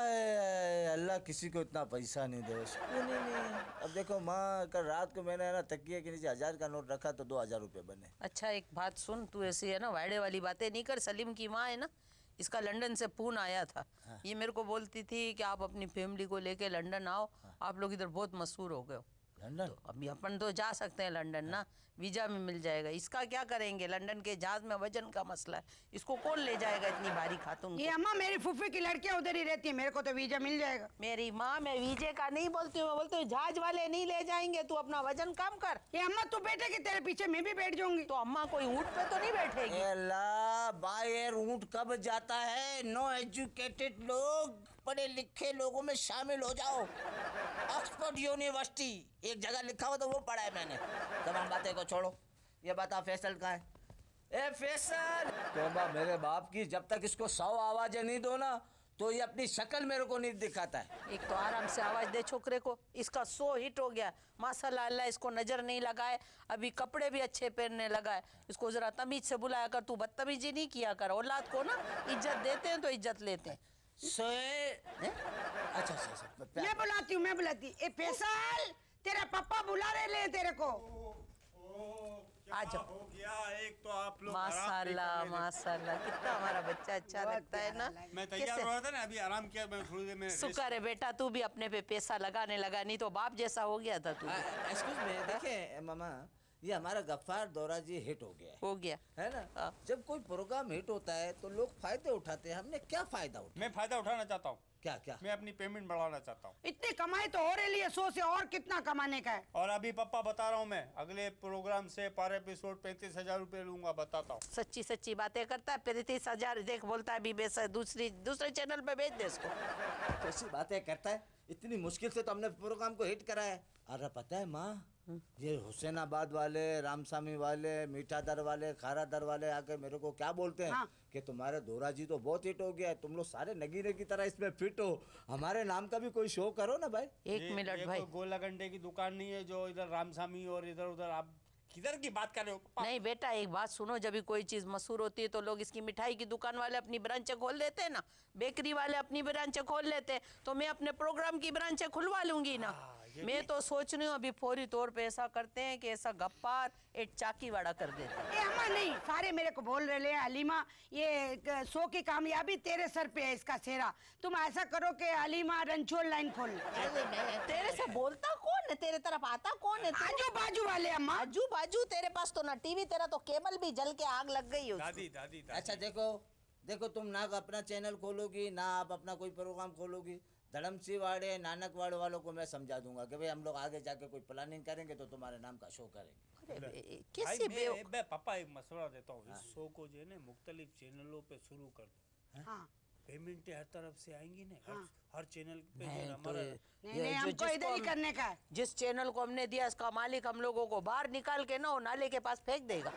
अल्लाह किसी को इतना पैसा नहीं दे सुकून ही नहीं अब देखो माँ कल रात को मैंने ना तकिए के नीचे हज़ार का नोट रखा तो दो हज़ार रुपये बने। अच्छा एक बात सुन तू ऐसी है ना वायडे वाली बातें नहीं कर। सलीम की माँ है ना इसका लंदन से फ़ोन आया था। हाँ। ये मेरे को बोलती थी कि आप अपनी फैमिली को लेके लंदन आओ हाँ। आप लोग इधर बहुत मशहूर हो गए हो। लंदन? अभी अपन तो जा सकते हैं लंदन ना। वीज़ा में मिल जाएगा। इसका क्या करेंगे? लंदन के जहाज़ में वज़न का मसला है। इसको कौन ले जाएगा इतनी भारी खातून ये अम्मा मेरी फूफी की लड़कियाँ उधर ही रहती है। मेरे को तो वीज़ा मिल जाएगा। मेरी माँ मैं वीजे का नहीं बोलती हूँ। मैं बोलती हूँ जहाज़ वाले नहीं ले जाएँगे। तू अपना वज़न कम कर। ये अम्मा तू बैठेगी तेरे पीछे मैं भी बैठ जाऊँगी। तो अम्मा कोई ऊँट पे तो नहीं बैठेगी? ए अल्लाह बाय एयर ऊँट कब जाता है? नो एजुकेटेड लोग। पढ़े लिखे लोगों में शामिल हो जाओ। ऑक्सफोर्ड यूनिवर्सिटी एक जगह लिखा हुआ तो वो पढ़ा है मैंने। तमाम बातें को छोड़ो। ये बता फैसल कहाँ है? ए फैसल! तोबा मेरे बाप की जब तक इसको सौ आवाज़ें नहीं दो ना तो ये अपनी शक्ल मेरे को नहीं दिखाता है। एक तो आराम से आवाज़ दे छोकरे को। इसका सो हिट हो गया। माशाल्लाह अल्लाह इसको नज़र नहीं लगाए। अभी कपड़े भी अच्छे पहनने लगा है। इसको जरा तमीज से बुलाया कर तू बदतमीजी नहीं किया कर। औलाद को ना इज़्ज़त देते हैं तो इज़्ज़त लेते हैं। सोए अच्छा अच्छा अच्छा मैं बुलाती हूँ मैं बुलाती हूँ। ए फैसल तेरा पापा बुला रहे ले तेरे को। आ जाओ। हो गया? एक तो आप लोग कितना हमारा बच्चा अच्छा लगता है ना। मैं तैयार हो रहा था ना अभी आराम किया मैं थोड़ी देर में शुक्र है बेटा तू भी अपने पे पैसा लगाने लगा नहीं तो बाप जैसा हो गया था तू। एक्सक्यूज मी देखिए मामा ये हमारा गफ्फार दौरा जी हिट हो गया है। हो गया। है ना? हाँ। जब कोई प्रोग्राम हिट होता है तो लोग फ़ायदे उठाते हैं। हमने क्या फ़ायदा उठाया? मैं फ़ायदा उठाना चाहता हूँ। क्या क्या? मैं अपनी पेमेंट बढ़ाना चाहता हूँ। इतनी कमाई तो हो रही है सौ से और कितना कमाने का है? और अभी पापा बता रहा हूँ मैं अगले प्रोग्राम से पर एपिसोड पैंतीस हज़ार रूपए लूँगा बताता हूँ। सच्ची सच्ची बातें करता है पैंतीस हज़ार देख बोलता है अभी दूसरी दूसरे चैनल पे भेज दे इसको। कैसी बातें करता है? इतनी मुश्किल से तो हमने प्रोग्राम को हिट करा है। अरे पता है माँ ये हुसैनाबाद वाले रामसामी वाले मीठा दर वाले खारा दर वाले आके मेरे को क्या बोलते हैं? हाँ। कि तुम्हारे दोरा जी तो बहुत हिट हो गया है तुम लोग सारे नगीने की तरह इसमें फिट हो। हमारे नाम का भी कोई शो करो ना भाई। एक मिनट भाई। गोला गंडे की दुकान नहीं है जो इधर रामसामी और इधर उधर आप किधर की बात कर रहे हो? नहीं बेटा एक बात सुनो जब भी कोई चीज़ मशहूर होती है तो लोग इसकी मिठाई की दुकान वाले अपनी ब्रांचें खोल देते हैं ना? बेकरी वाले अपनी ब्रांचें खोल लेते हैं तो मैं अपने प्रोग्राम की ब्रांचें खुलवा लूँगी ना? ये मैं तो सोच रही हूँ अभी फौरी तौर पे ऐसा करते हैं कि ऐसा गप्पार एक चाकी वाड़ा कर देते हैं। नहीं सारे मेरे को बोल रहे हैं अलीमा ये सो की कामयाबी तेरे सर पे है इसका सेरा। तुम ऐसा करो कि अलीमा रंचोल लाइन खोल तेरे से बोलता कौन है? तेरे तरफ़ आता कौन है? आजू बाजू वाले अम्मा। आजू बाजू तेरे पास तो ना टीवी तेरा तो केबल भी जल के आग लग गई है दादी दादी। अच्छा देखो देखो तुम ना अपना चैनल खोलोगी ना आप अपना कोई प्रोग्राम खोलोगी धड़मसी वाड़े नानक वाड़े वालों को मैं समझा दूँगा कि भाई हम लोग आगे जाके कोई प्लानिंग करेंगे तो तुम्हारे नाम का शो करेंगे। अरे कैसे मैं- मैं पापा एक मसला देता हूँ इस शो को जो है ना मुख्तलिफ़ चैनलों पे शुरू कर दो। हाँ। पेमेंटें हर तरफ़ से आएँगी ना हर, हर चैनल पे है तो हमारा ये- नहीं ये नहीं हमको इधर ही करने का है। जिस चैनल को हमने दिया इसका मालिक हम लोगों को बाहर निकाल के ना नाले के पास फेंक देगा।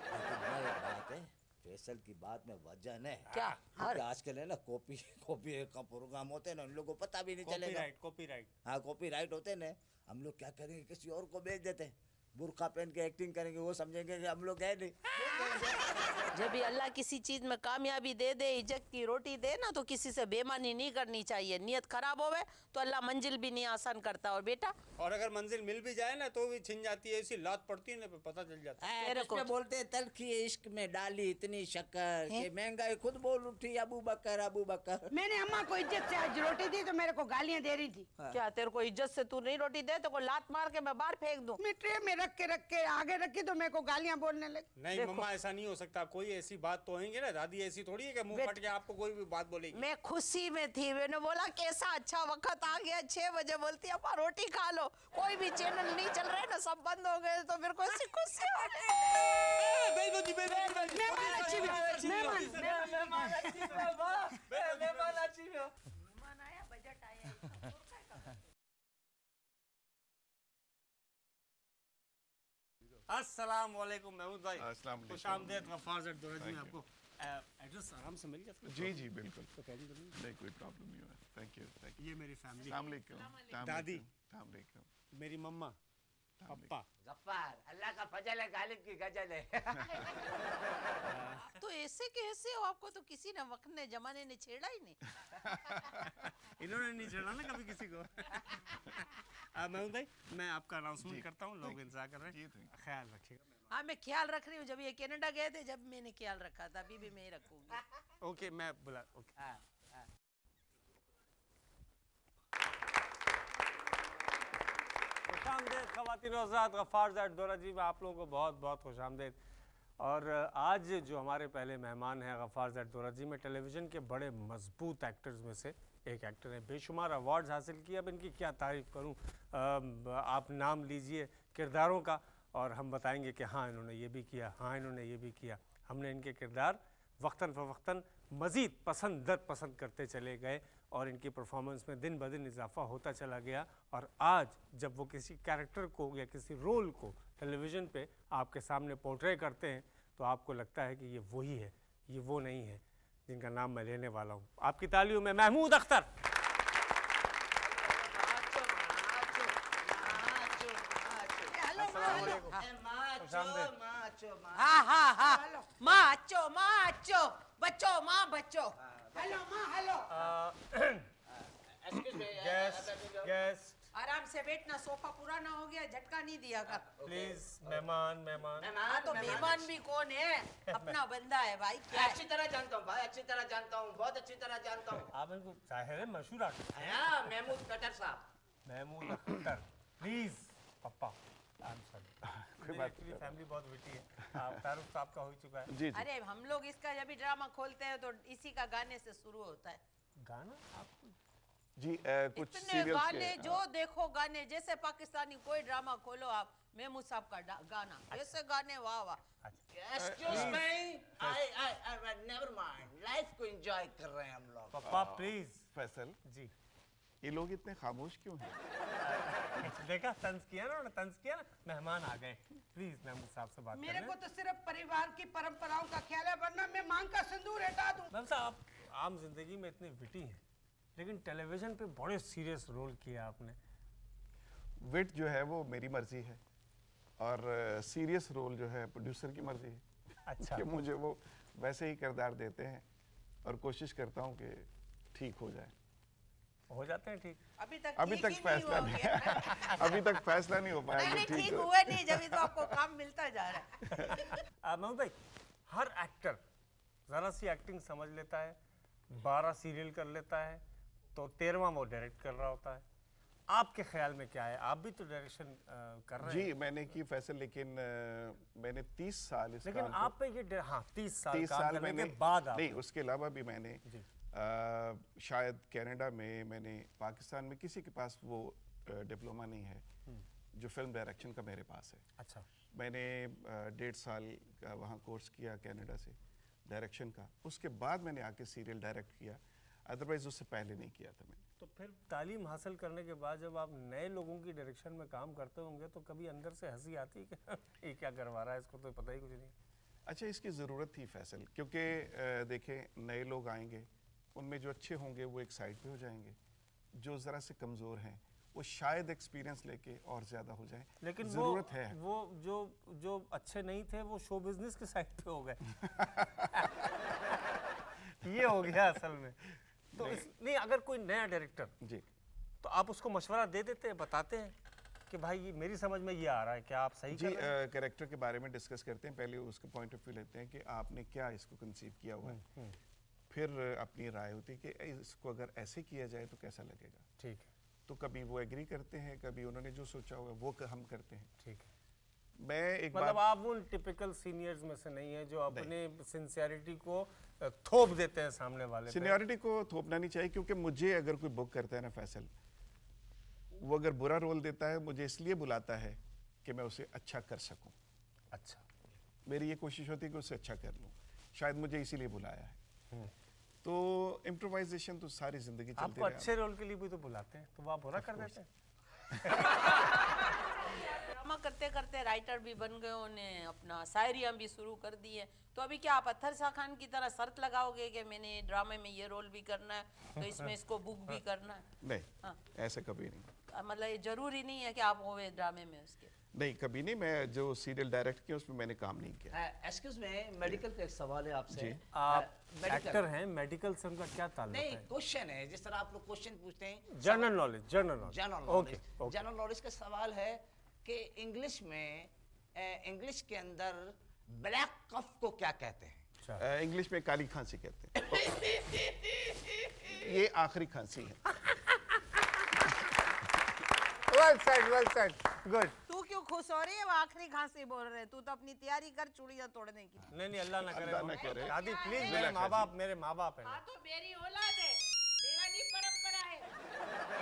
है फैसल की बात में वज़न है क्या? तो हर- आजकल है ना कॉपी कॉपी का प्रोग्राम होते हैं ना उन लोगों को पता भी नहीं चलेगा। कॉपी राइट हाँ कॉपी राइट होते हैं ना। हम लोग क्या करेंगे? किसी और को भेज देते हैं। बुरखा पहन के एक्टिंग करेंगे वो समझेंगे कि हम लोग गए नहीं। जब भी अल्लाह किसी चीज़ में कामयाबी दे दे इज़्ज़त की रोटी दे ना तो किसी से बेमानी नहीं करनी चाहिए। नियत खराब होवे तो अल्लाह मंजिल भी नहीं आसान करता। और बेटा? और अगर मंजिल मिल भी जाए ना तो भी छिन जाती है ऐसी लात पड़ती है ना पता चल जाता है। हाँ, बोलते हैं तलखी इश्क में डाली इतनी शक्कर महँगाई खुद बोल उठी अबू बकर अबू बकर। मैंने अम्मा को इज़्ज़त से आज रोटी दी तो मेरे को गालियाँ दे रही थी। क्या तेरे को इज़्ज़त से तू नहीं रोटी दे तो को लात मार के मैं बाहर फेंक दूँ? मैं ट्रे में रख के रख के आगे रखी तो मेरे को गालियाँ बोलने लगी। नहीं मम्मा ऐसा नहीं हो सकता कोई ऐसी बात तो होंगे ना दादी ऐसी थोड़ी है कि मुँह फट के आपको कोई भी बात बोलेगी। मैं खुशी में थी मैंने बोला कैसा अच्छा वक्त आ गया छह बजे बोलती है अपा रोटी खा लो। कोई भी चैनल नहीं चल रहे ना सब बंद हो गए तो मेरे को ऐसी खुशी हो रही मेहमान अच्छी भी मेहमान मेहमान आया बजट आया अस्सलाम वालेकुम महमूद भाई। अस्सलाम वालेकुम। खुश आमदेद आपको। एड्रेस आराम से मिल गया जी जी बिल्कुल। तो कह दीजिए। नहीं कोई प्रॉब्लम नहीं हुआ। थैंक यू थैंक यू ये मेरी फैमिली अस्सलाम वालेकुम दादी। अस्सलाम वालेकुम मेरी मम्मा। पप्पा। गफ्फार अल्लाह का फजल है गालिब की गज़ल है। तो ऐसे कैसे हो? आपको तो किसी ने वक्त ने जमाने ने छेड़ा ही नहीं। इन्होंने नहीं छेड़ा ना कभी किसी को। महमूद भाई मैं आपका अनाउंसमेंट करता हूँ लोग इंतज़ार कर रहे हैं। ख्याल रखिएगा। हाँ मैं ख्याल रख रही हूँ जब ये कनाडा गए थे जब मैंने ख्याल रखा था अभी भी मैं ही रखूँगी। ओके मैं बुला ओके। हाँ, हाँ। खुश आमदेद खवातीन हजरात गफ़ार जैद दौरा जी में आप लोगों को बहुत बहुत खुश आमदेद। और आज जो हमारे पहले मेहमान हैं गफ़ार जैद दौरा जी में टेलीविज़न के बड़े मज़बूत एक्टर्स में से एक एक्टर हैं बेशुमार अवार्ड्स हासिल किए। अब इनकी क्या तारीफ़ करूँ? आप नाम लीजिए किरदारों का और हम बताएँगे कि हाँ इन्होंने ये भी किया हाँ इन्होंने ये भी किया। हमने इनके किरदार वक्ता फ़वक्ता मज़ीद पसंद दर पसंद करते चले गए और इनकी परफॉर्मेंस में दिन ब दिन इजाफा होता चला गया। और आज जब वो किसी कैरेक्टर को या किसी रोल को टेलीविज़न पे आपके सामने पोर्ट्रे करते हैं तो आपको लगता है कि ये वही है, ये वो नहीं है। जिनका नाम मैं लेने वाला हूँ आपकी तालियों में Mahmood Akhtar macho macho macho हाँ हाँ हाँ माँ अच्छो माँ बच्चो माँ बच्चो हेलो माँ hello excuse me guest guest आराम से बैठना सोफा पुराना हो गया झटका नहीं दिया कर। प्लीज़ मेहमान मेहमान। हाँ तो मेहमान। भी कौन है? अपना बंदा है भाई क्या अच्छी तरह जानता हूँ भाई अच्छी तरह जानता हूँ बहुत अच्छी तरह जानता हूँ। आप इनको ज़ाहिर है मशहूर हाँ महमूद कटर साहब। महमूद अख्तर प्लीज़ पप्पा फैमिली बहुत विटी है। आप तारुफ साहब का हो चुका है। जी जी। अरे हम लोग इसका जब भी ड्रामा खोलते हैं तो इसी का गाने से शुरू होता है। गाना? आप जी अ, कुछ इतने गाने के जो देखो गाने जैसे पाकिस्तानी कोई ड्रामा खोलो आप महमूद साहब का गाना ऐसे गाने वाह वाह। अच्छा। Excuse me I I I never mind life को एंजॉय कर रहे हैं हम लोग। पप्पा प्लीज़ फैसल जी। ये लोग इतने खामोश क्यों हैं? देखा तंज किया ना उन्होंने तंज किया ना मेहमान आ गए। प्लीज़ महमूद साहब से बात मेरे को तो सिर्फ़ परिवार की परंपराओं का ख्याल है वरना मैं मांग का सिंदूर हटा दूँ। मैम साहब आप आम ज़िंदगी में इतने विटी हैं। लेकिन टेलीविज़न पे बड़े सीरियस रोल किया आपने। विट जो है वो मेरी मर्ज़ी है और सीरियस रोल जो है प्रोड्यूसर की मर्ज़ी है। अच्छा। कि मुझे वो वैसे ही किरदार देते हैं और कोशिश करता हूँ कि ठीक हो जाए। हो जाते हैं ठीक। अभी तक अभी तक फैसला नहीं नहीं अभी तक फैसला नहीं हो पाया नहीं ठीक हुए नहीं जब तो आपको काम मिलता जा रहा है। महमूद भाई हर एक्टर ज़रा सी एक्टिंग समझ लेता है बारह सीरियल कर लेता है तो तेरहवां वो डायरेक्ट कर रहा होता है। आपके ख्याल में क्या है? आप भी तो डायरेक्शन कर रहे हैं। जी मैंने की फैसल लेकिन अ, मैंने 30 साल इस लेकिन काम आप पे ये हाँ तीस साल तीस काम साल करने मैंने के बाद आप नहीं उसके अलावा भी मैंने जी। अ, शायद कनाडा में मैंने पाकिस्तान में किसी के पास वो डिप्लोमा नहीं है जो फ़िल्म डायरेक्शन का मेरे पास है। अच्छा। मैंने डेढ़ साल का वहाँ कोर्स किया कनाडा से डायरेक्शन का। उसके बाद मैंने आके सीरियल डायरेक्ट किया। अदरवाइज़ उससे पहले नहीं किया था मैंने। तो फिर तालीम हासिल करने के बाद जब आप नए लोगों की डायरेक्शन में काम करते होंगे तो कभी अंदर से हँसी आती है कि ये क्या करवा रहा है? इसको तो पता ही कुछ नहीं अच्छा इसकी ज़रूरत थी फैसल क्योंकि देखें नए लोग आएँगे उनमें जो अच्छे होंगे वो एक साइड पे हो जाएँगे। जो ज़रा से कमज़ोर हैं वो शायद एक्सपीरियंस लेके और ज़्यादा हो जाए। लेकिन वो ज़रूरत है। वो जो जो अच्छे नहीं थे वो शो बिज़नेस के साइड पे हो गए। ये हो गया असल में। तो इस नहीं अगर कोई नया डायरेक्टर जी। तो आप उसको मशवरा दे देते हैं बताते हैं कि भाई ये मेरी समझ में ये आ रहा है क्या आप सही जी कैरेक्टर के बारे में डिस्कस करते हैं पहले उसका पॉइंट ऑफ़ व्यू लेते हैं कि आपने क्या इसको कंसीव किया हुआ है। फिर अपनी राय होती है कि इसको अगर ऐसे किया जाए तो कैसा लगेगा। ठीक है। तो कभी वो एग्री करते हैं कभी उन्होंने जो सोचा होगा वो हम करते हैं। ठीक है। मैं एक मतलब आप उन टिपिकल सीनियर्स में से नहीं है जो अपने सिंसियरिटी को थोप देते हैं सामने वाले सीनियरिटी को थोपना नहीं चाहिए क्योंकि मुझे अगर कोई बुक करता है ना फैसल वो अगर बुरा रोल देता है मुझे इसलिए बुलाता है कि मैं उसे अच्छा कर सकूँ। अच्छा। मेरी ये कोशिश होती है कि उसे अच्छा कर लूँ। शायद मुझे इसीलिए बुलाया है। तो इम्प्रोवाइजेशन तो सारी ज़िंदगी चलती आपको अच्छे रोल के लिए भी तो बुलाते हैं तो आप बुरा कर देते हैं। ड्रामा करते करते राइटर भी बन गए उन्हें अपना शायरियाँ भी शुरू कर दी है। तो अभी क्या आप अत्थर शाह खान की तरह शर्त लगाओगे कि मैंने ड्रामे में ये रोल भी करना है तो इसमें इसको बुक भी करना है? नहीं हाँ। ऐसा कभी नहीं। मतलब ये ज़रूरी नहीं है कि आप होवे ड्रामे में उसके। नहीं कभी नहीं मैं जो सीरियल डायरेक्ट किया उसमें मैंने काम नहीं किया। एक्सक्यूज में मेडिकल का एक सवाल है आपसे। आप एक्टर हैं मेडिकल से उनका क्या ताल्लुक नहीं क्वेश्चन है जिस तरह आप लोग क्वेश्चन पूछते हैं। General knowledge general knowledge general okay knowledge general knowledge का सवाल है कि इंग्लिश में इंग्लिश के अंदर ब्लैक कफ को क्या कहते हैं? अच्छा। इंग्लिश में काली खांसी कहते हैं। ये आखिरी खांसी है। Well said well said good तू क्यों खुश हो रही है? वो आखिरी खांसी बोल रहे हैं। तू तो अपनी तैयारी कर चूड़ियाँ तोड़ने की। नहीं नहीं अल्लाह ना करे अल्लाह ना करे। दादी प्लीज़ मेरे माँ है बाप मेरे माँ बाप है। ना। तो मेरी औलाद है मेरा नहीं परंपरा है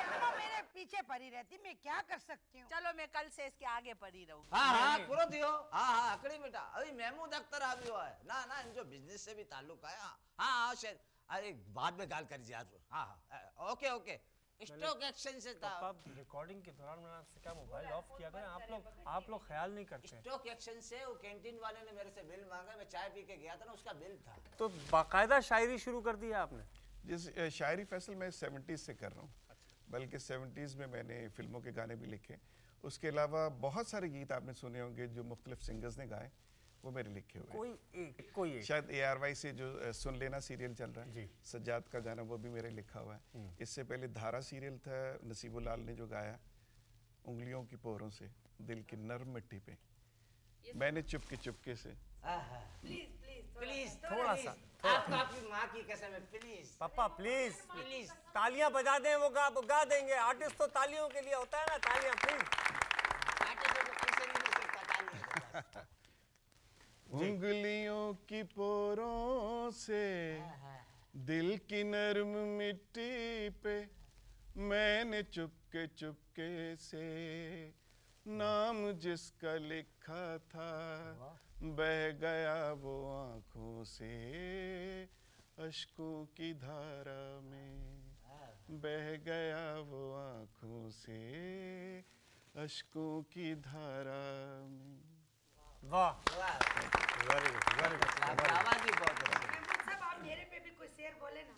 अम्मा मेरे पीछे पड़ी रहती मैं क्या कर सकती हूँ? चलो मैं कल से इसके आगे पड़ी रहूँ। हाँ हाँ पूरा दियो। हाँ हाँ अकड़ी बेटा अभी महमूद अख्तर आ गयो है। ना ना इनजो बिज़नेस से भी ताल्लुक है। हाँ हाँ हाँ शेर। अरे बाद में गाल कर यार। हाँ हाँ ओके ओके। स्टॉक एक्सचेंज से था। आप रिकॉर्डिंग के दौरान मैंने आपसे क्या मोबाइल ऑफ़ किया करें आप लोग आप लोग ख्याल नहीं करते। स्टॉक एक्सचेंज से वो कैंटीन वाले ने मेरे से बिल मांगा। मैं चाय पी के गया था ना उसका बिल था। तो बाकायदा शायरी शुरू कर दी है आपने। जिस शायरी फैसल मैं सेवेंटीज़ से कर रहा हूँ। बल्कि सेवेंटीज़ में मैंने फ़िल्मों के गाने भी लिखे। उसके अलावा बहुत सारे गीत आपने सुने होंगे जो मुख्तलिफ़ सिंगर्स ने गाए वो मेरे लिखे हुए कोई एक कोई एक। शायद ए आर वाई से जो सुन लेना सीरियल चल रहा है। सज्जाद का गाना वो भी मेरे लिखा हुआ है। इससे पहले धारा सीरियल था नसीबुल्लाल ने जो गाया उंगलियों की पोरों से दिल की नर्म मिट्टी पे। मैंने चुपके चुपके से प्लीज़ प्लीज़ थोड़ा सा, आपको आपकी माँ की कसम है प्लीज़ पापा प्लीज़ प्लीज़ तालियाँ बजा दें वो गा गा देंगे। आर्टिस्ट तो तालियों के लिए होता है ना तालियाँ प्लीज़ तो उंगलियों की पोरों से दिल की नर्म मिट्टी पे मैंने चुपके चुपके से नाम जिसका लिखा था बह गया वो आँखों से। अशकों की धारा में बह गया वो आँखों से। अशकों की धारा में। वाह। वाह वेरी गुड वेरी गुड आपकी आवाज़ भी बहुत साहब आप मेरे पे भी कोई शेर बोले ना।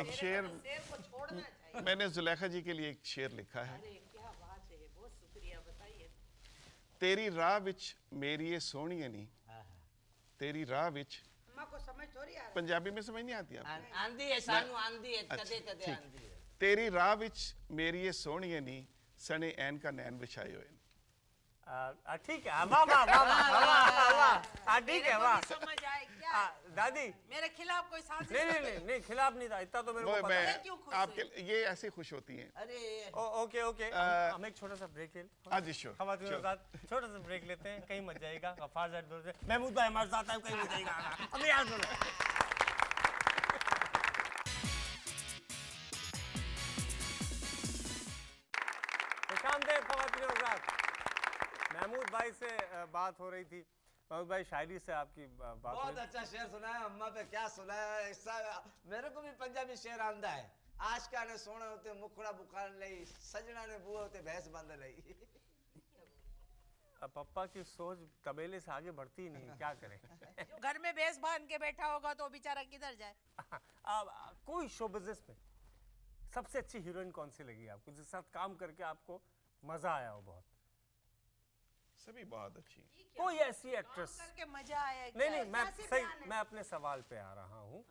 एक शेर शेर को छोड़ना चाहिए। मैंने जुलेखा जी के लिए एक शेर लिखा है अरे क्या बात है बहुत शुक्रिया बताइए तेरी राह विच मेरी ये सोहणिए नी तेरी राह विच अम्मा को समझ थोड़ी आ रहा पंजाबी में समझ नहीं आती आप आं- आंधी है सानू आंधी है कदे कदे आंधी है तेरी राह विच मेरी ये सोहणिए नी सने ऐन का नैन विछाए हुए ने। आ, ठीक है वाह वाह वाह वाह वाह ठीक है वाह। समझ आए क्या आ, दादी। मेरे खिलाफ कोई साजिश नहीं नहीं नहीं नहीं खिलाफ नहीं था इतना तो मेरे को पता है। क्यों खुश आपके ये ऐसे खुश होती हैं। अरे। ओ, ओके ओके हम हम एक छोटा सा ब्रेक ले हाँ जी श्योर खवातीन श्योर। साथ छोटा सा ब्रेक लेते हैं कहीं मत जाएगा गफार से महमूद भाई हमारे साथ आए कहीं मत जाएगा अबे यार सुनो महमूद भाई से बात हो रही थी। महमूद भाई शायरी से आपकी बात बहुत अच्छा शेर सुना है अम्मा पे क्या सुना है मेरे को भी पंजाबी शेर आंदा है। आशका ने सोने होते मुखड़ा बुखार लई सजना ने बुआ होते भैंस बाँध लई अब पप्पा की सोच तबेले से आगे बढ़ती ही नहीं क्या करें? घर में भैंस बाँध के बैठा होगा तो बेचारा किधर जाए? अब कोई शो बिज़नेस में सबसे अच्छी हीरोइन कौन सी लगी आपको जिसके साथ काम करके आपको मज़ा आया हो बहुत? सभी बहुत अच्छी कोई ऐसी एक्ट्रेस करके मज़ा आया नहीं नहीं मैं सही मैं अपने सवाल पे आ रहा हूँ।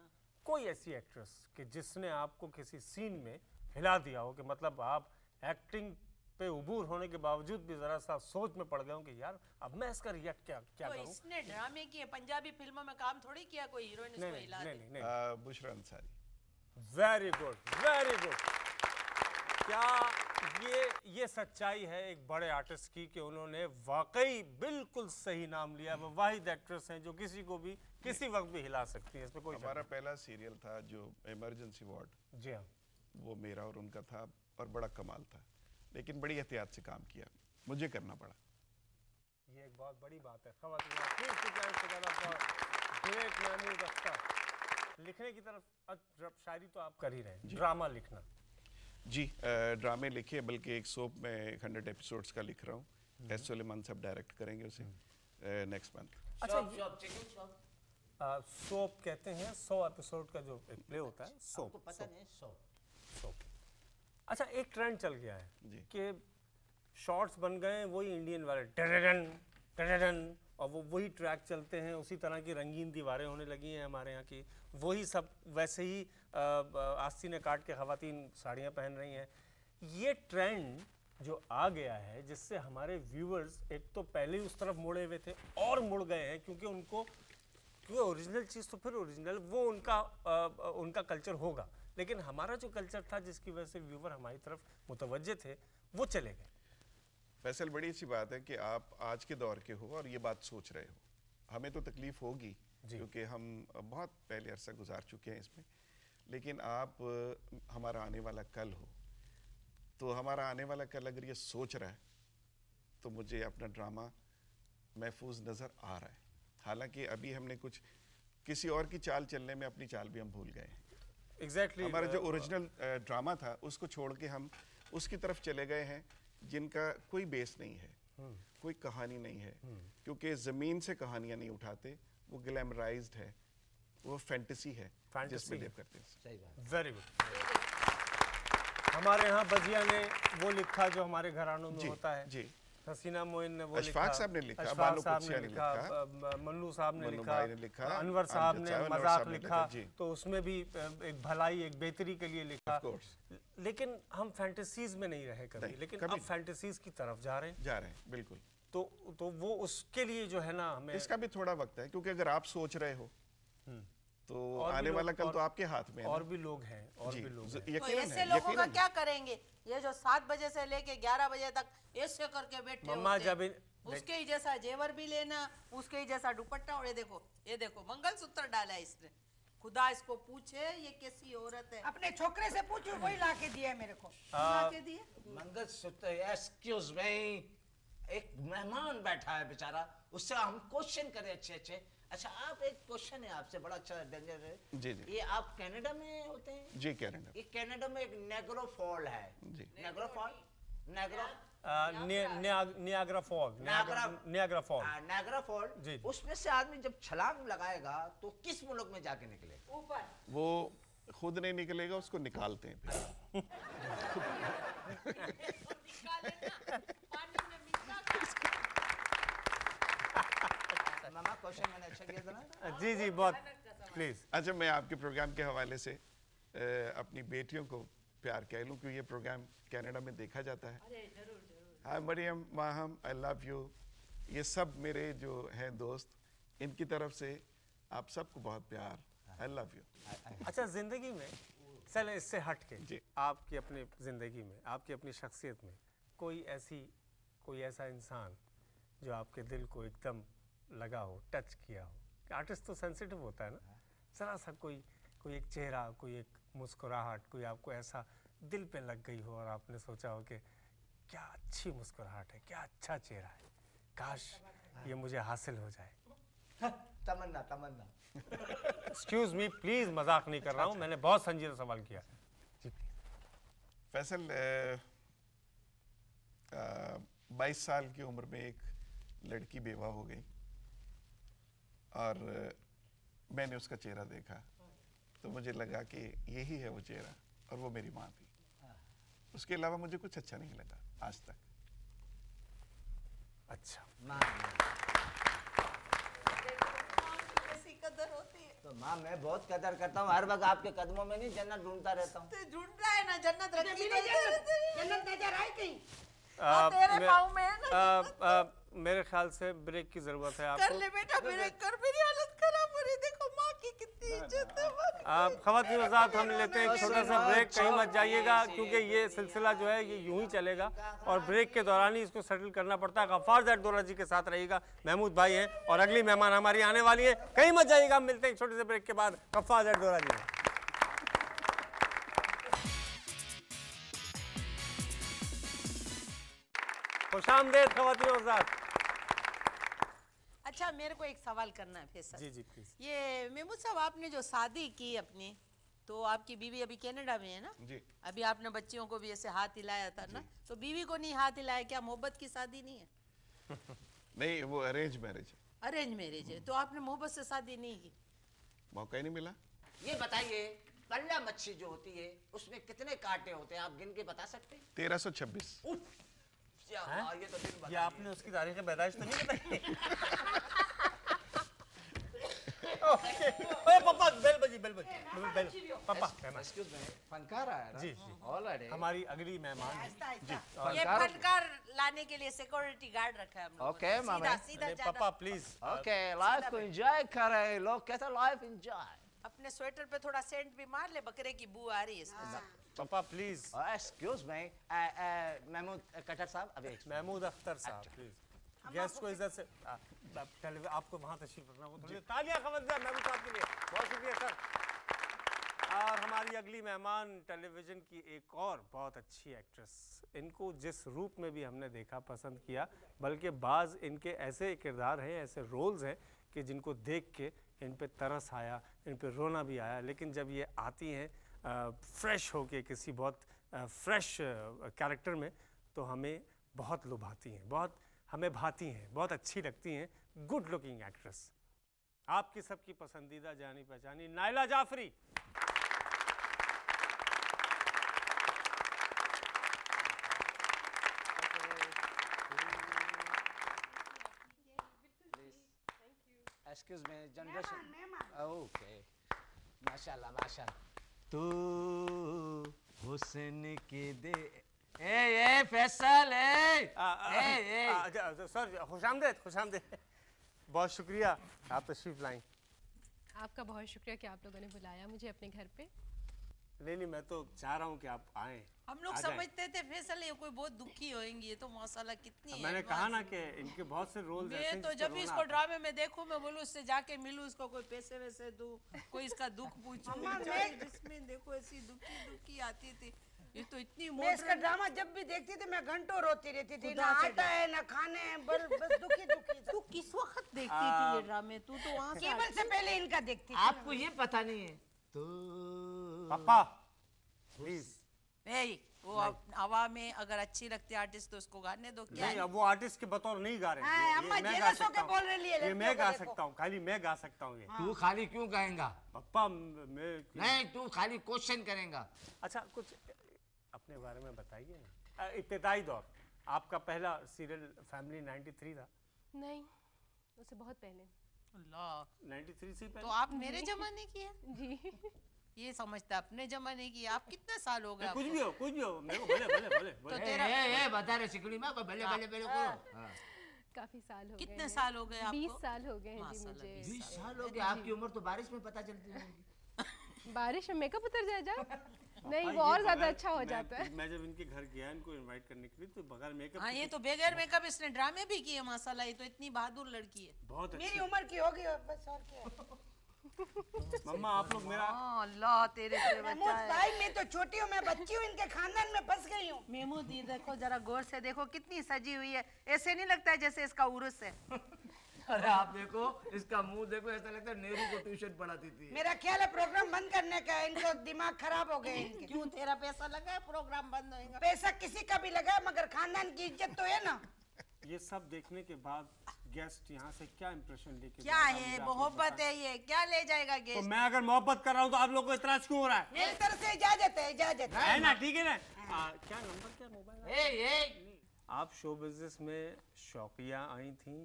कोई ऐसी एक्ट्रेस कि जिसने आपको किसी सीन में हिला दिया हो कि मतलब आप एक्टिंग पे उबूर होने के बावजूद भी जरा सा सोच में पड़ गए कि यार अब मैं इसका रिएक्ट क्या क्या तो करूँ? इसने ड्रामे किए पंजाबी फ़िल्मों में काम थोड़ी किया कोई हीरोइन नहीं इसको नहीं हिला नहीं दे। नहीं, नहीं Bushra Ansari. Very good very good क्या ये ये सच्चाई है एक बड़े आर्टिस्ट की कि उन्होंने वाकई बिल्कुल सही नाम लिया वो वाहिद एक्ट्रेस हैं जो किसी को भी किसी वक्त भी हिला सकती है इसमें कोई हमारा पहला सीरियल था जो इमरजेंसी वार्ड जी हाँ। वो मेरा और उनका था और बड़ा कमाल था लेकिन बड़ी एहतियात से काम किया मुझे करना पड़ा। ये एक बहुत बड़ी बात है। महमूद अख्तर लिखने की तरफ़ अब शायरी तो आप कर ही रहे हैं ड्रामा लिखना। जी ड्रामे लिखे बल्कि एक सोप में एक हंड्रेड एपिसोड्स का लिख रहा हूँ। एस सुलेमान साहब डायरेक्ट करेंगे उसे। नेक्स्ट मंथ अच्छा shop shop chicken shop. Soap कहते हैं सौ एपिसोड का जो प्ले होता है आपको सोप पता नहीं शॉप। सोप। अच्छा एक ट्रेंड चल गया है कि शॉर्ट्स बन गए हैं वही इंडियन वाले टररन टररन और वो वही ट्रैक चलते हैं उसी तरह की रंगीन दीवारें होने लगी हैं हमारे यहाँ की। वही सब वैसे ही आस्तीनें काट के खातन साड़ियाँ पहन रही हैं। ये ट्रेंड जो आ गया है जिससे हमारे व्यूअर्स एक तो पहले ही उस तरफ़ मुड़े हुए थे और मुड़ गए हैं क्योंकि उनको क्योंकि ओरिजिनल चीज़ तो फिर ओरिजिनल वो उनका अ, उनका कल्चर होगा। लेकिन हमारा जो कल्चर था जिसकी वजह से व्यूवर हमारी तरफ़ मुतवज्जे थे वो चले गए। फैसल बड़ी अच्छी बात है कि आप आज के दौर के हो और ये बात सोच रहे हो। हमें तो तकलीफ़ होगी क्योंकि हम बहुत पहले अरसा गुजार चुके हैं इसमें। लेकिन आप हमारा आने वाला कल हो। तो हमारा आने वाला कल अगर ये सोच रहा है तो मुझे अपना ड्रामा महफूज नज़र आ रहा है। हालाँकि अभी हमने कुछ किसी और की चाल चलने में अपनी चाल भी हम भूल गए हैं। एग्जैक्टली हमारा जो ओरिजिनल ड्रामा था उसको छोड़ के हम उसकी तरफ़ चले गए हैं जिनका कोई बेस नहीं है। कोई कहानी नहीं है। क्योंकि ज़मीन से कहानियाँ नहीं उठाते वो ग्लैमराइज्ड है। वो फैंटेसी है Fantasy जिसमें है। लिव करते हैं। सही बात। वेरी गुड हमारे यहाँ बजिया ने वो लिखा जो हमारे घरानों में होता है। जी। हसीना मोइन ने वो अशफाक लिखा। साहब ने लिखा, अशफाक साहब ने लिखा लिखा, म- मन्नू साहब ने लिखा ने लिखा, अनवर साहब ने मज़ाक लिखा लिखा, तो उसमें भी एक भलाई एक बेहतरी के लिए लिखा। लेकिन हम फैंटेसीज में नहीं रहे कभी। लेकिन अब फैंटेसीज की तरफ़ जा रहे हैं। जा रहे हैं बिल्कुल। तो तो वो उसके लिए जो है ना हमें इसका भी थोड़ा वक्त है क्योंकि अगर आप सोच रहे हो तो आने वाला कल तो आपके हाथ में और भी लोग हैं और भी लोग हैं। तो ऐसे लोगों का क्या करेंगे? ये जो सात बजे से लेके ग्यारह बजे तक ऐसे करके बैठे मम्मा जब उसके ही जैसा जेवर भी लेना उसके ही जैसा दुपट्टा और ये देखो ये देखो मंगलसूत्र डाला है इसने। खुदा इसको पूछे ये कैसी औरत है? अपने छोकरे से पूछो वही ला के दिया है मेरे को। ला के दिए मंगलसूत्र एक्सक्यूज मी एक मेहमान बैठा है बेचारा उससे हम क्वेश्चन करें अच्छे अच्छे अच्छा आप एक क्वेश्चन है आपसे बड़ा अच्छा डेंजर है। जी, जी। ये आप कनाडा में होते हैं? जी कैनेडा ये कनाडा में एक नेग्रो फॉल है। जी। Negro fall negro Niagara fall Niagara Niagara fall Niagara fall जी। उसमें से आदमी जब छलांग लगाएगा तो किस मुल्क में जाके निकले ऊपर। वो खुद नहीं निकलेगा उसको निकालते हैं फिर निकाले ना पानी में मिला के। मामा क्वेश्चन मैंने अच्छा किया था ना। जी जी बहुत। प्लीज़ अच्छा मैं आपके प्रोग्राम के हवाले से अपनी बेटियों को प्यार कह लूँ क्योंकि ये प्रोग्राम कनाडा में देखा जाता है। Hi Mariyam Maham I love you ये सब मेरे जो हैं दोस्त इनकी तरफ़ से आप सबको बहुत प्यार। आई लव यू अच्छा ज़िंदगी में चले इससे हट के जी। आपकी अपनी ज़िंदगी में आपकी अपनी शख्सियत में कोई ऐसी कोई ऐसा इंसान जो आपके दिल को एकदम लगा हो टच किया हो। आर्टिस्ट तो सेंसिटिव होता है ना। जरा सा कोई कोई एक चेहरा कोई एक मुस्कुराहट कोई आपको ऐसा दिल पे लग गई हो और आपने सोचा हो कि क्या अच्छी मुस्कुराहट है क्या अच्छा चेहरा है। काश ये मुझे हासिल हो जाए। तमन्ना तमन्ना। एक्सक्यूज मी प्लीज़ मज़ाक नहीं कर रहा हूँ। मैंने बहुत संजीदा सवाल किया। फैसल बाईस साल की उम्र में एक लड़की बेवा हो गई। और मैंने उसका चेहरा देखा। तो मुझे लगा कि यही है वो चेहरा और वो मेरी माँ थी। उसके अलावा मुझे कुछ अच्छा नहीं लगा आज तक। अच्छा। माँ तो माँ मैं बहुत कदर करता हूँ। हर वक्त आपके कदमों में नहीं जन्नत ढूंढता रहता हूँ। तो ढूंढ रहा है ना जन्नत रखी नहीं जन्नत? नज़र आई कहीं? तेरे पाँव में है ना मेरे ख्याल से ब्रेक की ज़रूरत है आपको। कर ले बेटा मेरे कर मेरी हालत खराब हो रही देखो माँ की कितनी इज़्ज़त है। आप खवातीन आज़ाद हम लेते हैं छोटा सा ब्रेक कहीं मत जाइएगा क्योंकि ये सिलसिला जो है ये यूँ ही चलेगा। और ब्रेक के दौरान ही इसको सेटल करना पड़ता है। गफ्फार जैदोरा जी के साथ रहिएगा। महमूद भाई हैं और अगली मेहमान हमारी आने वाली है। कहीं मत जाइएगा हम मिलते हैं छोटे से ब्रेक के बाद। गफ्फार जैदोरा जी खुश आमदेद आज़ाद अच्छा मेरे को एक सवाल करना है फैसल जी जी प्लीज़ ये महमूद साहब आपने जो शादी की अपनी तो आपकी बीवी अभी कनाडा में है ना? जी। अभी आपने बच्चियों को भी ऐसे हाथ हिलाया था ना? तो बीवी को नहीं हाथ हिलाया क्या मोहब्बत की शादी नहीं है? नहीं वो अरेंज मैरिज है। अरेंज मैरिज है तो आपने मोहब्बत से शादी नहीं की? मौका ही नहीं मिला। ये बताइए कल्ला मच्छी जो होती है उसमें कितने कांटे होते हैं? आप गिन के बता सकते हैं? तेरह सौ छब्बीस। ये तो दिन ये आपने उसकी तारीख पैदाइश तो नहीं बताई? ओए पापा बेल बजी बेल बजी बेल पापा एक्सक्यूज मी फनकार आया ना? जी, जी। ऑलराइट हमारी अगली मेहमान जी ये फटकार लाने के लिए सिक्योरिटी गार्ड रखा है हम लोगों ने। Okay, सीधा मामा। सीधा पापा प्लीज़ ओके लाइफ को एंजॉय कर रहे लोग। कहते लाइफ एंजॉय अपने स्वेटर पे थोड़ा सेंट भी मार ले बकरे की बू आ रही है इसके साथ पापा प्लीज़ एक्सक्यूज मी महमूद कटर साहब अभी महमूद अख्तर साहब प्लीज़ गेस्ट को इज़्ज़त से आपको वहाँ तशरीफ़ रखना वो थोड़ी तालियाँ खबरदार महमूद साहब के लिए। बहुत शुक्रिया सर और हमारी अगली मेहमान टेलीविज़न की एक और बहुत अच्छी एक्ट्रेस इनको जिस रूप में भी हमने देखा पसंद किया बल्कि बाज़ इनके ऐसे किरदार हैं ऐसे रोल्स हैं कि जिनको देख के इन पर तरस आया इन पर रोना भी आया लेकिन जब ये आती हैं फ्रेश होके किसी बहुत फ्रेश कैरेक्टर में तो हमें बहुत लुभाती हैं बहुत हमें भाती हैं बहुत अच्छी लगती हैं गुड लुकिंग एक्ट्रेस आपकी सबकी पसंदीदा जानी पहचानी Naila Jafri. Excuse me generation okay माशाल्लाह माशाल्लाह तू हुसन के दे। ए ए फैसल ए। ए ए। सर खुशामदेद खुशामदेद। बहुत शुक्रिया आप तशरीफ़ लाई आपका बहुत शुक्रिया कि आप लोगों ने बुलाया मुझे अपने घर पे। नहीं नहीं मैं तो चाह रहा हूँ कि आप आए। हम लोग समझते थे फैसल ये कोई बहुत दुखी होएँगी ये तो माशाल्लाह कितनी मैंने कहा ना कि इनके बहुत से रोल मैं तो जब भी इसको ड्रामे में देखूँ मैं बोलूँ उससे जाके मिलूं इसको कोई पैसे वैसे दूँ कोई इसका दुख पूछूँ। जिसमें देखो ऐसी दुखी दुखी आती थी। ये तो इतनी मैं इसका ड्रामा जब भी देखती थी मैं घंटों रोती रहती थी ना आता है ना खाने हैं बस बस दुखी दुखी। तू किस वक्त देखती थी ये ड्रामे तू तो वहाँ से केबल से पहले इनका देखती थी। आपको ये पता नहीं है। तू पापा प्लीज़ ए वो हवा में अगर अच्छी लगती आर्टिस्ट तो उसको गाने दो क्या? नहीं अब वो आर्टिस्ट के बतौर नहीं गा रहे हैं। हाँ, ये- ये मैं गा सकता हूँ। बोल रही है ये मैं गा सकता हूँ खाली मैं गा सकता हूँ ये। तू खाली क्यों गाएगा? पापा म- मैं नहीं तू खाली क्वेश्चन करेगा। अच्छा कुछ अपने बारे में बताइए ना। इब्तदाई दौर। आपका पहला सीरियल फैमिली 93 था। नहीं उससे बहुत पहले। अल्लाह। 93 से पहले? तो आप मेरे जमाने की है? जी। ये समझता अपने जमाने की आप कितने साल हो गए कुछ? भी हो कुछ भी हो मेरे को बोले बोले बोले तो तेरा ए ए बता रहे सिकड़ी में भले भले भले करो हाँ। काफ़ी साल हो कितने साल हो गए आपको? बीस साल हो गए जी मुझे। बीस बीस साल। हो गए आपकी उम्र तो बारिश में पता चलती है। बारिश में मेकअप उतर जाए जा नहीं हाँ, वो और ज़्यादा अच्छा हो जाता है। मैं जब इनके घर गया इनको इनवाइट करने के लिए तो बगैर मेकअप हाँ ये तो बगैर मेकअप इसने ड्रामे भी किए माशाल्लाह ये तो इतनी बहादुर लड़की है। बहुत मेरी उम्र की होगी बस और क्या। मम्मा आप लोग मेरा हाँ, अल्लाह तेरे से महमूद बचाए भाई मैं तो छोटी हूँ मैं बच्ची हूँ इनके खानदान में फंस गई हूँ। मेमूद ये देखो जरा गौर से देखो कितनी सजी हुई है। ऐसे नहीं लगता है जैसे इसका उर्स है। अरे आप देखो इसका मुँह देखो ऐसा लगता है नेहरू को ट्यूशन पढ़ाती थी। मेरा ख्याल है प्रोग्राम बंद करने का है इनको दिमाग खराब हो गए इनके। क्यों तेरा पैसा लगा है प्रोग्राम बंद होएगा? पैसा किसी का भी लगा मगर खानदान की इज़्ज़त तो है ना। ये सब देखने के बाद गेस्ट यहाँ से क्या इंप्रेशन लेके क्या है? मोहब्बत है ये। क्या ले जाएगा गेस्ट तो मैं अगर मोहब्बत कर रहा हूँ तो आप लोग को इतराज क्यों हो रहा है। मेरी तरफ़ से इजाज़त है इजाज़त है। है ना? ठीक है ना? क्या नंबर क्या मोबाइल ए ए आप शो बिज़नेस में शौकिया आई थी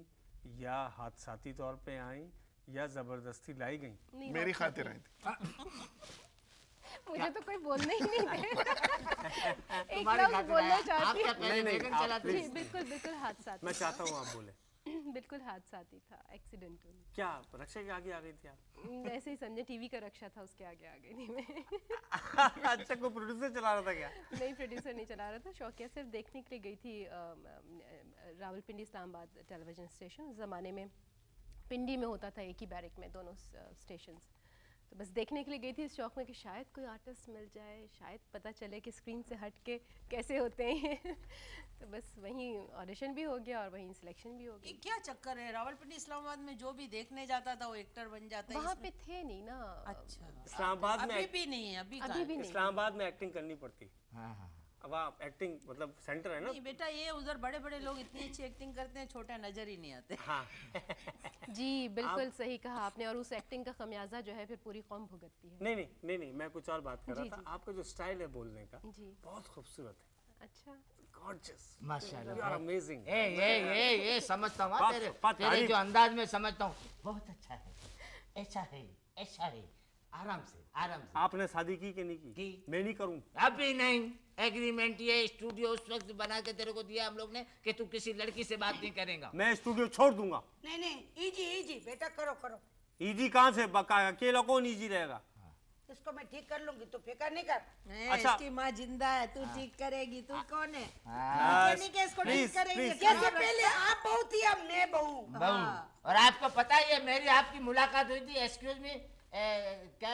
या हादसाती तौर पे आई या ज़बरदस्ती लाई गई? मेरी खातिर आई थी। मुझे तो कोई बोलने ही नहीं दे एक खातिर बोलना चाहती हूँ। नहीं, नहीं, बिल्कुल बिल्कुल हादसा मैं चाहता हूँ आप बोले। बिल्कुल हादसा था एक्सीडेंटल क्या रक्षा के आगे आ गई थी आप? ऐसे ही समझे टीवी का रक्षा था उसके आगे आ गई थी मैं। अच्छा को प्रोड्यूसर चला रहा था क्या? नहीं प्रोड्यूसर नहीं चला रहा था शौकिया सिर्फ़ देखने के लिए गई थी रावलपिंडी इस्लामाबाद टेलीविज़न स्टेशन उस ज़माने में पिंडी में होता था एक ही बैरिक में दोनों स्टेशन तो बस देखने के लिए गई थी इस शौक में कि शायद कोई आर्टिस्ट मिल जाए शायद पता चले कि स्क्रीन से हट के कैसे होते हैं। तो बस वहीं ऑडिशन भी हो गया और वहीं सिलेक्शन भी हो गया क्या चक्कर है? रावलपिंडी इस्लामाबाद में जो भी देखने जाता था वो एक्टर बन जाता है वहाँ पे थे नहीं ना। अच्छा। इस्लामाबाद में अभी भी नहीं है अभी अभी भी नहीं। इस्लामाबाद में एक्टिंग करनी पड़ती। हाँ हाँ। अब आप एक्टिंग मतलब सेंटर है ना? नहीं बेटा ये उधर बड़े बड़े लोग इतनी अच्छी एक्टिंग करते हैं छोटा नज़र ही नहीं आते। हाँ। जी बिल्कुल आप... सही कहा आपने और उस एक्टिंग का खमियाजा जो है फिर पूरी कौम भुगतती है। नहीं नहीं नहीं नहीं मैं कुछ और बात कर रहा जी, था। जी। आपका जो स्टाइल है बोलने का जी। बहुत खूबसूरत है। अच्छा. माशाल्लाह You are amazing. ए ए ए ए समझता हूँ हाँ, तेरे तेरे जो अंदाज में समझता हूँ बहुत अच्छा है ऐसा है ऐसा है। आराम से आराम से। आपने शादी की कि नहीं की? की। मैं नहीं करूँ। अभी नहीं। एग्रीमेंट ये स्टूडियो उस वक्त बना के तेरे को दिया हम लोग ने कि तू किसी लड़की से बात नहीं करेगा। मैं स्टूडियो छोड़ दूँगा। नहीं नहीं इजी इजी बेटा करो करो। ईजी कहाँ से बका अकेला कौन ईजी रहेगा? इसको मैं ठीक कर लूँगी तू फिकर नहीं कर। अच्छा। इसकी माँ ज़िंदा है तू ठीक करेगी तू कौन है? हाँ, नहीं कि इसको ठीक करेंगे. कैसे पहले आप बहू थी अब मैं बहू। बहू। और आपको पता है मेरी आपकी मुलाकात हुई थी एक्सक्यूज मी क्या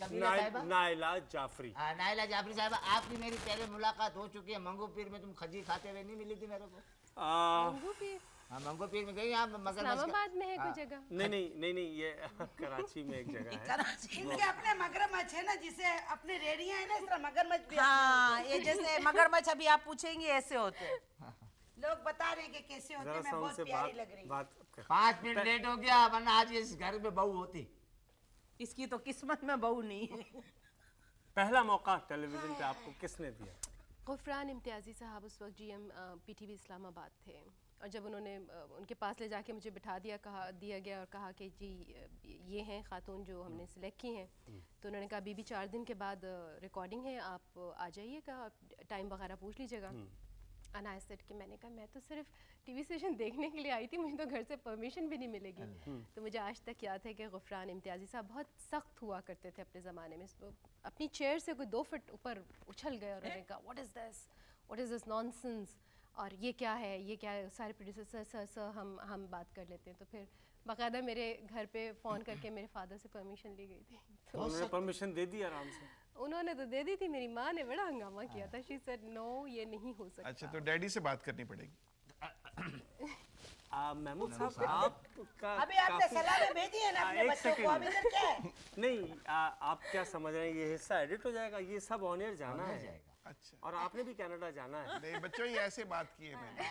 कबीरा साहिबा? नाइला जाफरी। हाँ, नाइला जाफरी साहिबा आपकी मेरी पहले मुलाकात हो चुकी है। मंगू पीर में तुम खजी खाते हुए नहीं मिली थी मेरे को। आ, मंगू पीर? हाँ मंगू पीर में गई आप मगर इस्लामाबाद में है कोई जगह? नहीं नहीं नहीं नहीं ये कराची में एक जगह है। इनके अपने मगरमच्छ है ना जिसे अपने रेडियाँ है ना इस तरह मगरमच्छ भी हाँ ये जैसे मगरमच्छ अभी आप पूछेंगे ऐसे होते हैं। लोग बता रहे कि कैसे होते हैं मैं बहुत प्यारी लग रही बात पाँच मिनट लेट हो गया वरना आज इस घर में बहू होती। इसकी तो किस्मत में बहू नहीं है। पहला मौका टेलीविज़न पे आपको किसने दिया? गुफरान इम्तियाज़ी साहब उस वक्त जीएम पीटीवी इस्लामाबाद थे। और जब उन्होंने उनके पास ले जाके मुझे बिठा दिया कहा दिया गया और कहा कि जी ये हैं खातून जो हमने सिलेक्ट की हैं। तो उन्होंने कहा अभी भी चार दिन के बाद रिकॉर्डिंग है आप आ जाइएगा टाइम वगैरह पूछ लीजिएगा। अना सेट कि मैंने कहा मैं तो सिर्फ़ टीवी स्टेशन देखने के लिए आई थी मुझे तो घर से परमिशन भी नहीं मिलेगी. तो मुझे आज तक याद है कि गुफरान इम्तियाज़ी साहब बहुत सख्त हुआ करते थे अपने ज़माने में। वो अपनी चेयर से कोई दो फिट ऊपर उछल गए और उन्होंने कहा what is this what is this nonsense और ये क्या है? ये क्या है? सारे प्रोड्यूसर सर सर सर हम हम बात कर लेते हैं। तो फिर बाकायदा मेरे घर पे फ़ोन करके मेरे फादर से परमिशन ली गई थी। तो परमिशन दे दी आराम से? उन्होंने तो दे दी थी मेरी माँ ने बड़ा हंगामा किया था। शी सेड नो ये नहीं हो सकता। अच्छा तो डैडी से बात करनी पड़ेगी। महमूद साहब आपका अभी आपने सलाह भेजी है ना अपने बच्चों को अभी तक क्या है? नहीं आ, आप क्या समझ रहे हैं ये हिस्सा एडिट हो जाएगा ये सब ऑन एयर जाना है। जाएगा। अच्छा। और आपने भी कनाडा जाना है। नहीं बच्चों ये ऐसे बात की है। मैंने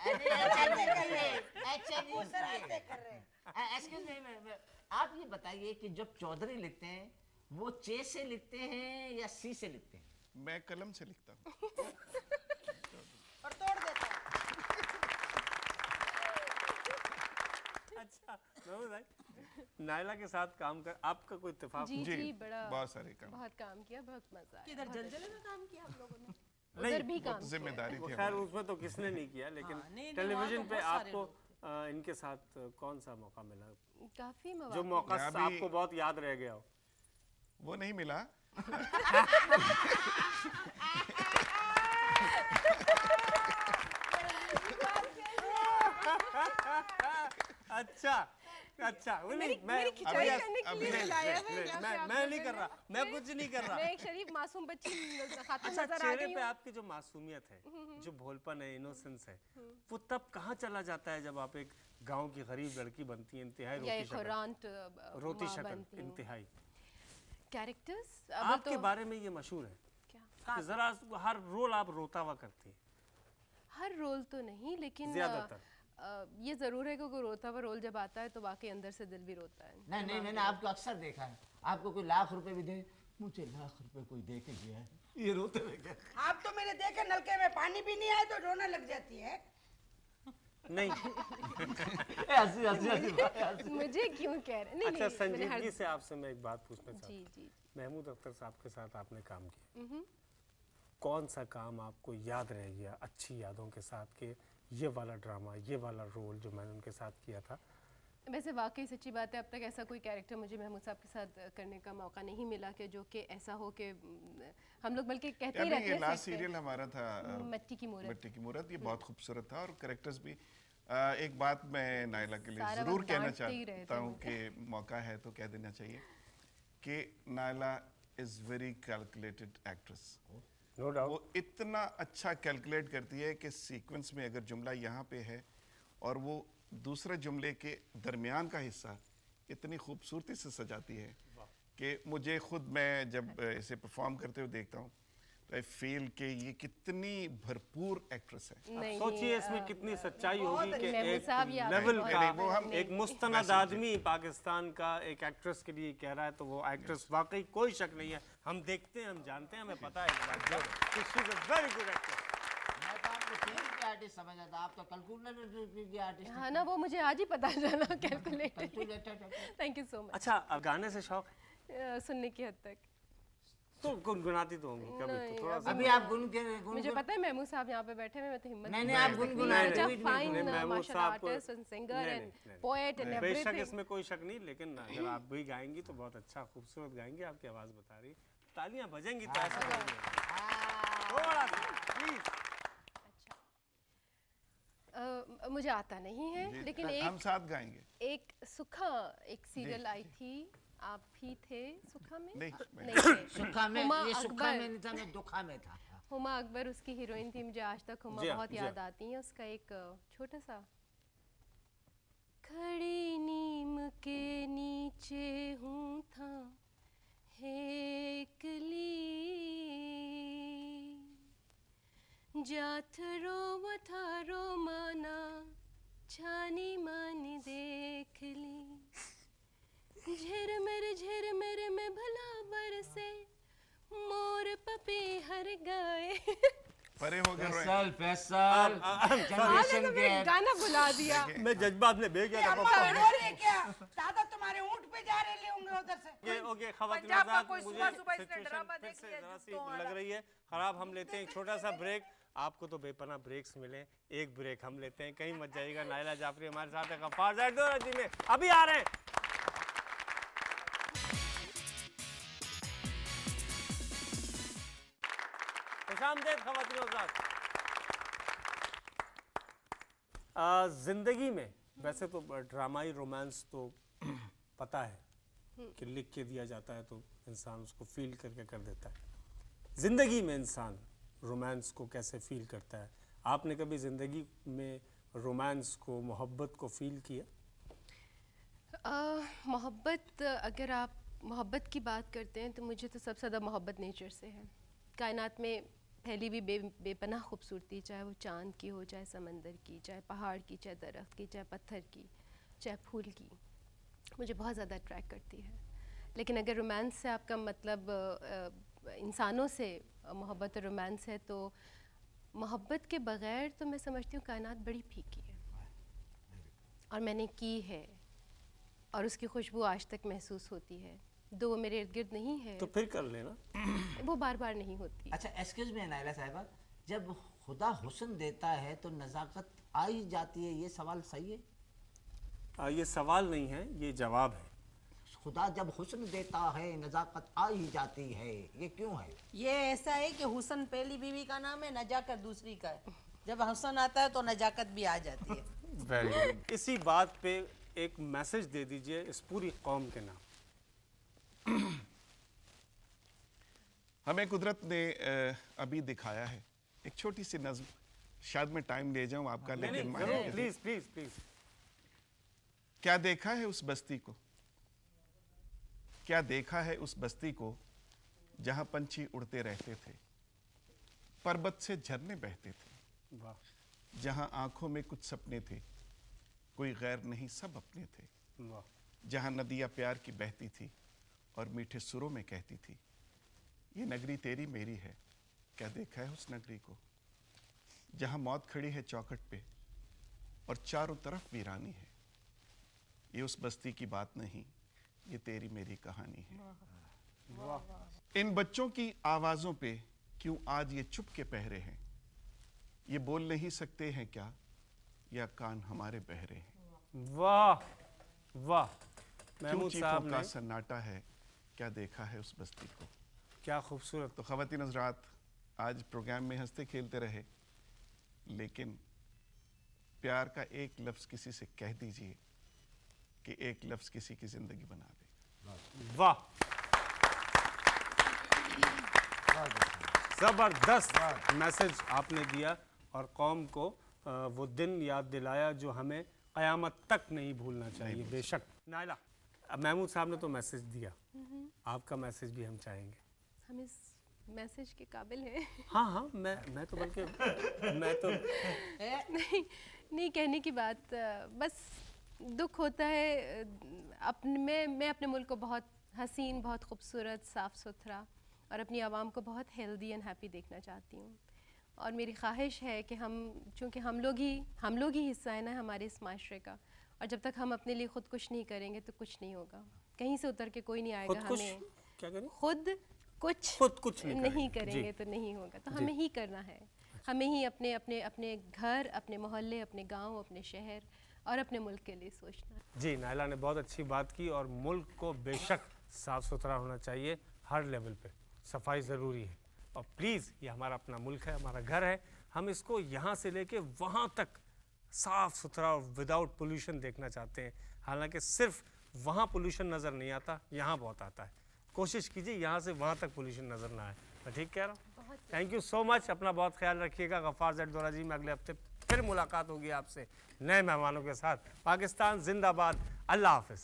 सराहते कर रहे हैं। एक्सक्यूज मी आप ये बताइए कि जब चौधरी लिखते हैं वो चे से लिखते हैं या सी से लिखते हैं? मैं कलम से लिखता हूँ। और तोड़ देता है। अच्छा भाई नायला के साथ काम कर आपका कोई इतफाक जी जी, जी बड़ा बहुत सारे काम। बहुत काम किया बहुत मज़ा आया किधर जलजले में काम किया आप लोगों ने? उधर भी काम ज़िम्मेदारी थी खैर उसमें तो किसने नहीं किया लेकिन हाँ, टेलीविज़न तो पे आपको इनके साथ कौन सा मौका मिला? काफ़ी मौका जो मौका आपको बहुत याद रह गया हो। वो नहीं मिला। अच्छा अच्छा वो नहीं मैं मेरी अभी- करने के अभी लिए नहीं, लाया नहीं, या मैं मैं नहीं कर रहा मैं कुछ नहीं कर रहा। मैं एक शरीफ मासूम बच्ची खातून अच्छा नज़र आ चेहरे पे आपकी जो मासूमियत है जो भोलपन है इनोसेंस है वो तब कहाँ चला जाता है जब आप एक गाँव की गरीब लड़की बनती है इंतहाई रोती शक्ल। रोती शक्ल इंतहाई। कैरेक्टर्स आपके तो... बारे में ये मशहूर है। क्या? कि जरा हर रोल आप रोता हुआ करती हैं। हर रोल तो नहीं लेकिन ज़्यादातर। ये ज़रूर है कि कोई रोता हुआ रोल जब आता है तो वाकई अंदर से दिल भी रोता है। नहीं नहीं मैंने आपको अक्सर देखा है। आपको कोई लाख रुपए भी दे मुझे लाख रुपए कोई दे के गया है। ये रोते हुए आप तो मेरे देखे नलके में पानी भी नहीं आए तो रोना लग जाती है। नहीं। ए, हँसी हँसी हँसी हँसी। मुझे क्यों कह रहे? नहीं अच्छा नहीं संजीदगी से आपसे मैं एक बात पूछना चाहता हूँ। महमूद अख्तर साहब के साथ आपने काम किया। कौन सा काम आपको याद रह गया अच्छी यादों के साथ कि ये वाला ड्रामा ये वाला रोल जो मैंने उनके साथ किया था? वैसे वाकई सच्ची बात है अब तक ऐसा कोई कैरेक्टर मुझे महमूद साहब के साथ करने का मौका नहीं मिला कि जो कि ऐसा हो कि हम लोग बल्कि कहते ही रहते ये हैं लास्ट सीरियल हमारा था मिट्टी की मूरत। मिट्टी की मूरत ये बहुत खूबसूरत था और करेक्टर्स भी एक बात मैं नायला के लिए ज़रूर कहना चाहता हूँ कि मौका है तो कह देना चाहिए कि Naila is very calculated actress no doubt वो इतना अच्छा कैलकुलेट करती है कि सीक्वेंस में अगर जुमला यहाँ पे है और वो दूसरे जुमले के दरमियान का हिस्सा इतनी खूबसूरती से सजाती है कि मुझे खुद मैं जब इसे परफॉर्म करते हुए देखता हूँ आई फील कि ये कितनी भरपूर एक्ट्रेस है। सोचिए इसमें कितनी सच्चाई होगी कि एक लेवल का हम एक मुस्तनद आदमी पाकिस्तान का एक एक्ट्रेस के लिए कह रहा है तो वो एक्ट्रेस वाकई कोई शक नहीं है। हम देखते हैं हम जानते हैं हमें पता है वेरी गुड एक्ट्रेस आर्टिस्ट समझा था आप तो कैलकुलेटर के आर्टिस्ट हाँ ना वो मुझे आज ही पता चला calculator thank you so much अच्छा गाने से शौक है? सुनने की हद तक। तो गुनगुनाती तो होंगी कभी तो थोड़ा सा। अभी आप गुन के गुन मुझे पता है महमूद साहब यहाँ पे बैठे हुए मैं तो हिम्मत नहीं, नहीं, आप गुनगुना रहे। हो, uh, महमूद martial साहब को- and नहीं, नहीं। poet and बेशक इसमें कोई शक नहीं लेकिन अगर आप भी गाएँगी तो बहुत अच्छा खूबसूरत गाएँगी आपकी आवाज़ बता रही। तालियाँ बजेंगी तो ऐसा नहीं थोड़ा सा प्लीज़ अ, मुझे आता नहीं है लेकिन हम एक साथ गाएँगे। एक सुखा एक सीरियल आई थी आप भी थे सुखा में नहीं, नहीं थे सुखा में हुमा ये सुखा अकबर। में नहीं था मैं दुखा में था हुमा अकबर उसकी हीरोइन थी मुझे आज तक हुमा बहुत याद। आती है उसका एक छोटा सा खड़ी नीम के नीचे हूँ था हेकली जाथरो वथारो माना छानी मानी देख ली झिर मेरे झिर मेरे में भला बरसे। मोर पपी हर गाए। परे हो गए फैसल फैसल। जनरेशन तो के गाना बुला दिया। मैं जज्बात में बह गया पापा रो रही क्या? दादा तुम्हारे ऊँट पे जा रहे ले होंगे उधर से। ओके ओके खवातीन आज़ाद मुझे सिचुएशन फिर से जरा सी लग रही है। खराब हम लेते हैं एक छोटा सा ब्रेक आपको तो बेपना ब्रेक्स मिले एक ब्रेक हम लेते हैं। कहीं मत जाइएगा नायला जाफरी हमारे साथ है गफ्फार जी में। अभी आ रहे हैं। आज़ाद। ज़िंदगी में वैसे तो ड्रामाई रोमांस तो पता है कि लिख के दिया जाता है तो इंसान उसको फील करके कर देता है। ज़िंदगी में इंसान रोमांस को कैसे फील करता है? आपने कभी ज़िंदगी में रोमांस को, मोहब्बत को फील किया? मोहब्बत, अगर आप मोहब्बत की बात करते हैं तो मुझे तो सबसे ज़्यादा मोहब्बत नेचर से है। कायनात में फैली हुई बे, बेपनाह खूबसूरती, चाहे वो चाँद की हो, चाहे समंदर की, चाहे पहाड़ की, चाहे दरख्त की, चाहे पत्थर की, चाहे फूल की, मुझे बहुत ज़्यादा अट्रैक्ट करती है। लेकिन अगर रोमांस से आपका मतलब इंसानों से मोहब्बत और रोमांस है तो मोहब्बत के बग़ैर तो मैं समझती हूँ कायनात बड़ी फीकी है। और मैंने की है, और उसकी खुशबू आज तक महसूस होती है। दो मेरे इर्द गिर्द नहीं है। तो फिर कर लेना। वो बार बार नहीं होती। अच्छा एक्सक्यूज में नायला साहिबा जब खुदा हुसन देता है तो नज़ाकत आ ही जाती है ये सवाल सही है? आ, ये सवाल नहीं है ये जवाब है। खुदा जब हुसन देता है नज़ाकत आ ही जाती है ये क्यों है? ये ऐसा है कि हुसन पहली बीवी का नाम है नजाकत दूसरी का है। जब हुसन आता है तो नजाकत भी आ जाती है। इसी बात पे एक मैसेज दे दीजिए इस पूरी कौम के नाम। हमें कुदरत ने अभी दिखाया है। एक छोटी सी नज्म। शायद मैं टाइम ले जाऊँ आपका लेकिन। प्लीज़ प्लीज़ प्लीज़ क्या देखा है उस बस्ती को? क्या देखा है उस बस्ती को जहाँ पंछी उड़ते रहते थे? पर्वत से झरने बहते थे। जहाँ आँखों में कुछ सपने थे कोई गैर नहीं सब अपने थे। जहाँ नदियाँ प्यार की बहती थी और मीठे सुरों में कहती थी ये नगरी तेरी मेरी है। क्या देखा है उस नगरी को? जहाँ मौत खड़ी है चौखट पे और चारों तरफ़ वीरानी है। ये उस बस्ती की बात नहीं ये तेरी मेरी कहानी है। इन बच्चों की आवाजों पे क्यों आज ये चुप के पहरे हैं? ये बोल नहीं सकते हैं क्या? या कान हमारे बहरे हैं? वाह वाह। महमूद साहब का सन्नाटा है क्या देखा है उस बस्ती को? क्या खूबसूरत। तो खवातीन हजरात आज प्रोग्राम में हँसते खेलते रहे लेकिन प्यार का एक लफ्ज़ किसी से कह दीजिए कि एक लफ्ज़ किसी की ज़िंदगी बना दे। वाह। ज़बरदस्त मैसेज आपने दिया और कौम को वो दिन याद दिलाया जो हमें कयामत तक नहीं भूलना चाहिए बेशक। नायला महमूद साहब ने तो मैसेज दिया। आपका मैसेज भी हम चाहेंगे। हम इस मैसेज के काबिल हैं। हाँ हाँ मैं मैं तो बल्कि मैं तो नहीं नहीं कहने की बात बस दुख होता है अपने मैं मैं अपने मुल्क को बहुत हसीन बहुत खूबसूरत साफ़ सुथरा और अपनी आवाम को बहुत हेल्दी एंड हैप्पी देखना चाहती हूँ। और मेरी ख्वाहिश है कि हम चूँकि हम लोग ही हम लोग ही हिस्सा है ना हमारे इस माशरे का और जब तक हम अपने लिए खुद कुछ नहीं करेंगे तो कुछ नहीं होगा। कहीं से उतर के कोई नहीं आएगा खुद कुछ? हमें। क्या करें? खुद कुछ खुद कुछ नहीं नहीं करेंगे। तो नहीं होगा। तो हमें ही करना है। हमें ही अपने अपने अपने घर अपने मोहल्ले अपने गाँव अपने शहर और अपने मुल्क के लिए सोचना जी नायला ने बहुत अच्छी बात की और मुल्क को बेशक साफ़ सुथरा होना चाहिए हर लेवल पे। सफ़ाई ज़रूरी है। और प्लीज़ ये हमारा अपना मुल्क है हमारा घर है। हम इसको यहाँ से लेके वहाँ तक साफ़ सुथरा और विदाउट पोल्यूशन देखना चाहते हैं। हालाँकि सिर्फ़ वहाँ पोल्यूशन नज़र नहीं आता यहाँ बहुत आता है। कोशिश कीजिए यहाँ से वहाँ तक पोल्यूशन नज़र ना आए। मैं ठीक कह रहा हूँ? थैंक यू सो मच अपना बहुत ख्याल रखिएगा। गफ़ार जट दौरा जी में अगले हफ़्ते फिर मुलाकात होगी आपसे नए मेहमानों के साथ। पाकिस्तान जिंदाबाद। अल्लाह हाफिज़।